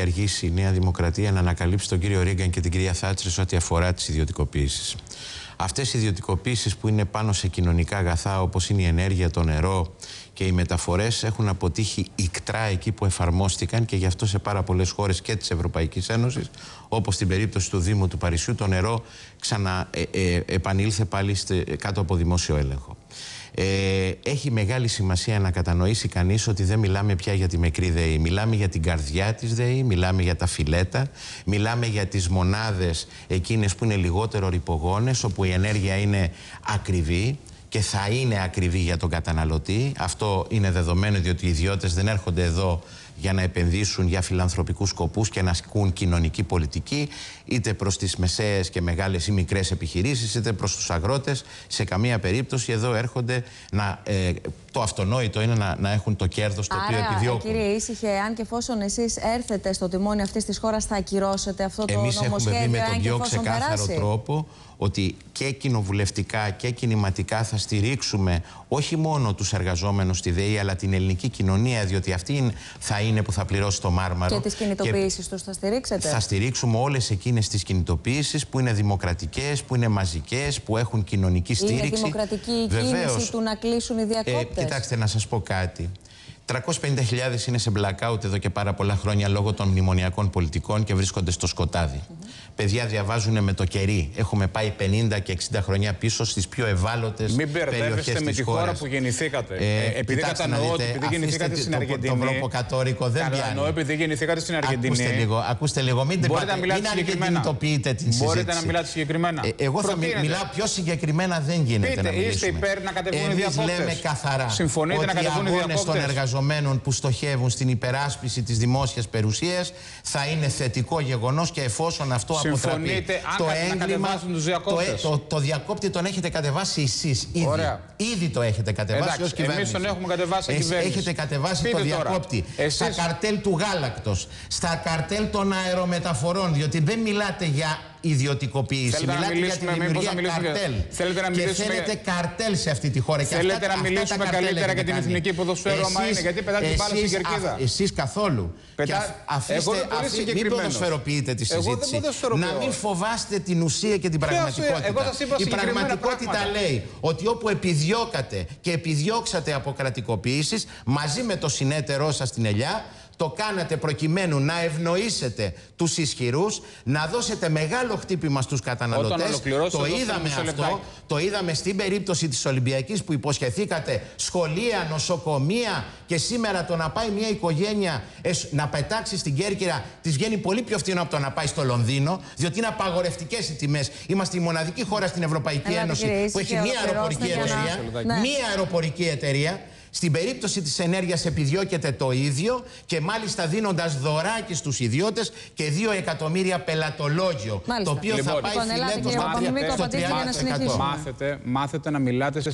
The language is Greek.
αργήσει η Νέα Δημοκρατία να ανακαλύψει τον κύριο Ρίγκαν και την κυρία Θάτσρη ό,τι αφορά τις ιδιωτικοποίησεις. Αυτές οι ιδιωτικοποίησεις που είναι πάνω σε κοινωνικά αγαθά, όπως είναι η ενέργεια, το νερό και οι μεταφορές, έχουν αποτύχει ικτρά εκεί που εφαρμόστηκαν και γι' αυτό σε πάρα πολλές χώρες και της Ευρωπαϊκής Ένωσης, όπως στην περίπτωση του Δήμου του Παρισιού, το νερό ξαναεπανήλθε πάλι κάτω από δημόσιο έλεγχο. Ε, έχει μεγάλη σημασία να κατανοήσει κανείς ότι δεν μιλάμε πια για τη μικρή ΔΕΗ. Μιλάμε για την καρδιά της ΔΕΗ, μιλάμε για τα φιλέτα, μιλάμε για τις μονάδες εκείνες που είναι λιγότερο ρηπογόνες, όπου η ενέργεια είναι ακριβή και θα είναι ακριβή για τον καταναλωτή. Αυτό είναι δεδομένο διότι οι ιδιώτες δεν έρχονται εδώ για να επενδύσουν για φιλανθρωπικούς σκοπούς και να ασκούν κοινωνική πολιτική είτε προς τις μεσαίες και μεγάλες ή μικρές επιχειρήσεις είτε προς τους αγρότες. Σε καμία περίπτωση εδώ έρχονται να, ε, το αυτονόητο είναι να, να έχουν το κέρδος το οποίο επιδιώκουν. Κύριε Ήσυχε, αν και εφόσον εσείς έρθετε στο τιμόνι αυτής της χώρας θα ακυρώσετε αυτό το Εμείς νομοσχέδιο έχουμε δει με τον πιο ξεκάθαρο περάσει. τρόπο ότι και κοινοβουλευτικά και κινηματικά θα στηρίξουμε όχι μόνο τους εργαζόμενους στη ΔΕΗ αλλά την ελληνική κοινωνία διότι αυτή θα είναι που θα πληρώσει το μάρμαρο. Και τις κινητοποιήσεις τους θα στηρίξετε; Θα στηρίξουμε όλες εκείνες τις κινητοποιήσεις που είναι δημοκρατικές, που είναι μαζικές, που έχουν κοινωνική στήριξη. Είναι δημοκρατική η κίνηση του να κλείσουν οι διακόπτες. Ε, κοιτάξτε να σας πω κάτι. 350.000 είναι σε blackout εδώ και πάρα πολλά χρόνια λόγω των μνημονιακών πολιτικών και βρίσκονται στο σκοτάδι. Παιδιά διαβάζουν με το κερί. Έχουμε πάει 50 και 60 χρόνια πίσω στις πιο ευάλωτες περιοχέ. Μην μπερδεύεστε με της χώρα που γεννηθήκατε. Ε, ε, επειδή κατανοώ ότι επειδή γεννηθήκατε στην Αργεντινή. Το προποκατόρικο δεν πιάνει. Κατανοώ επειδή γεννηθήκατε στην Αργεντινή. Ακούστε λίγο, ακούστε λίγο. Μην Μπορείτε να μιλάτε συγκεκριμένα. την συζήτηση. Μπορείτε να μιλάτε συγκεκριμένα. Ε, εγώ θα μιλάω πιο συγκεκριμένα δεν γίνεται Πείτε, να μιλήσουμε. Είστε υπέρ να κατεβούν οι διακόπτες. λέμε καθαρά. Συμφωνείτε να κατεβούν οι διακόπτες. Των εργαζομένων που στοχεύουν στην υπεράσπιση της δημόσιας περιουσίας θα είναι θετικό γεγονός και εφόσον αυτό αποτραπεί το έγκλημα. Το, ε, το, το, διακόπτη τον έχετε κατεβάσει εσείς. Ήδη. ήδη το έχετε κατεβάσει ως κυβέρνηση. Εμεί τον έχουμε κατεβάσει κυβέρνηση. Έχετε κατεβάσει Πείτε το διακόπτη. Εσείς... Στα καρτέλ του γάλακτος, στα καρτέλ των αερομεταφορών. Διότι δεν μιλάτε για ιδιωτικοποίηση. Θέλετε Μιλάτε για τη δημιουργία καρτέλ. Θέλετε να μιλήσουμε... Και θέλετε καρτέλ σε αυτή τη χώρα. Θέλετε και αυτά, να μιλήσουμε αυτά καλύτερα για την εθνική ποδοσφαίρο, άμα είναι. Γιατί πετάτε την μπάλα στην κερκίδα. Εσείς καθόλου. Πετά... Αφήστε, αφήστε, μην ποδοσφαιροποιείτε τη συζήτηση. Να μην φοβάστε την ουσία και την πραγματικότητα. Η πραγματικότητα λέει ότι όπου επιδιώκατε και επιδιώξατε αποκρατικοποιήσεις μαζί με το συνέτερό σας στην Ελιά, το κάνατε προκειμένου να ευνοήσετε τους ισχυρούς, να δώσετε μεγάλο χτύπημα στους καταναλωτές. Το είδαμε αυτό. Το είδαμε στην περίπτωση της Ολυμπιακής που υποσχεθήκατε σχολεία, νοσοκομεία και σήμερα το να πάει μια οικογένεια να πετάξει στην Κέρκυρα της βγαίνει πολύ πιο φθηνό από το να πάει στο Λονδίνο, διότι είναι απαγορευτικές οι τιμές. Είμαστε η μοναδική χώρα στην Ευρωπαϊκή Ένωση που έχει μία αεροπορική εταιρεία. Μία αεροπορική εταιρεία στην περίπτωση της ενέργειας επιδιώκεται το ίδιο και μάλιστα δίνοντας δωράκι στους ιδιώτες και 2 εκατομμύρια πελατολόγιο. Το οποίο λοιπόν, θα πάει λοιπόν, φιλέτος στο 30%. Μάθετε, μάθετε να μιλάτε σε